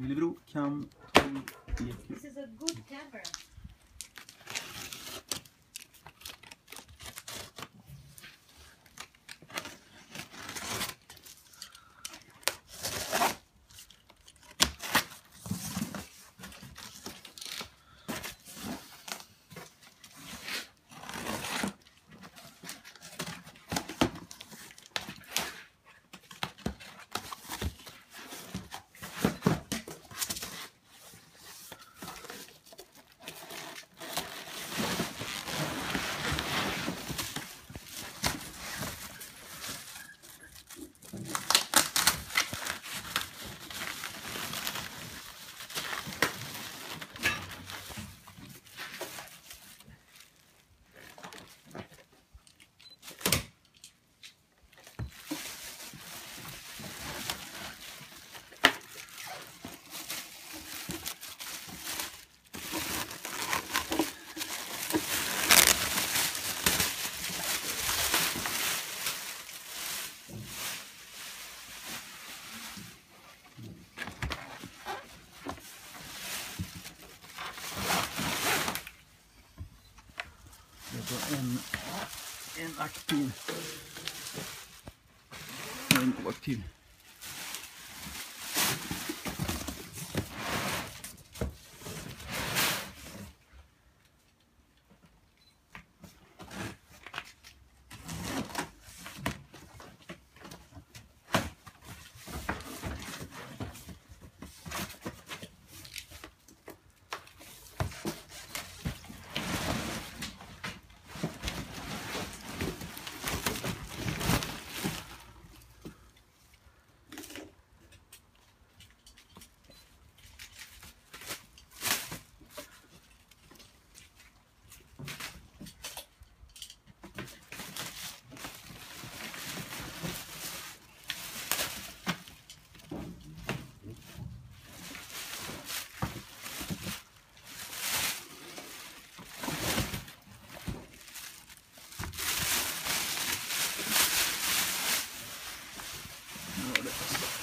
Lillebror, Cam 12 EQ. This is a good camera. zo en, een actie een actie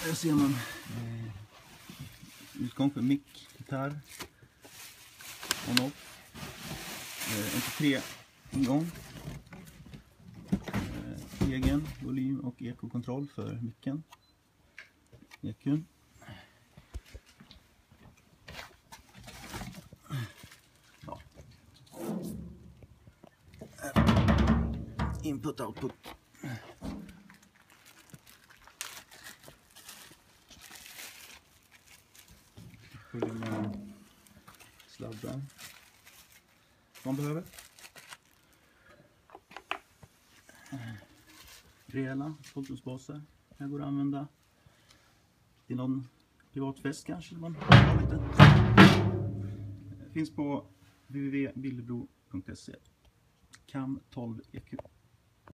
Där ser man eh, utgång för mick, gitarr, on off. Eh, MP3 ingång. Eh, egen volym och ekokontroll för micken. EQn. Ja. Input, output. Följer med man behöver. Rejäla 12 baser här går att använda till någon privat fest kanske. Man har lite. Finns på www.billebro.se Cam 12 EQ.